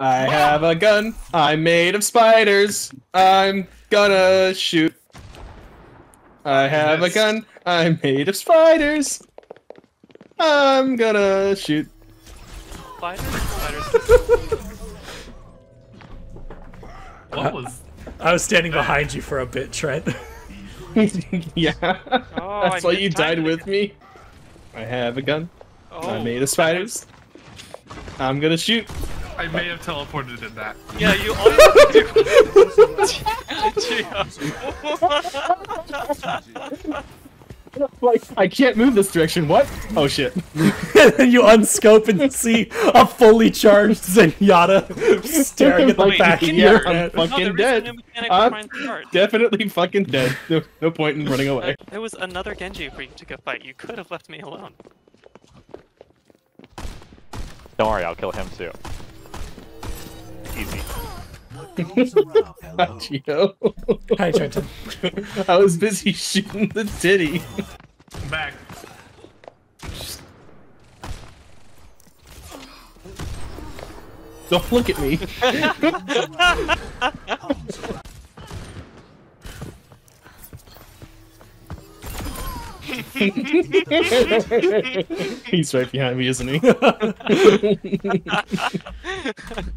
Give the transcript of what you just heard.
I have a gun. I'm made of spiders. I'm gonna shoot. I have a gun. I'm made of spiders. I'm gonna shoot. Spiders, spiders. What was? I was standing behind you for a bit, Trent. yeah. Oh, That's I why you died with again. me. I have a gun. Oh, I'm made of spiders. I'm gonna shoot. I may have teleported in that. Yeah, you all you have to do. Like I can't move this direction. What? Oh shit. and you unscope and see a fully charged Zenyatta staring at the Wait, back of yeah, your I'm fucking no, dead. a new mechanic uh, I'm to try and start. Definitely fucking dead. No, no point in running away. Uh, there was another Genji for you to go fight. You could have left me alone. Don't worry, I'll kill him too. Easy. Gio. Hi, Trenton. I was busy shooting the titty. I'm back. Don't look at me. He's right behind me, isn't he?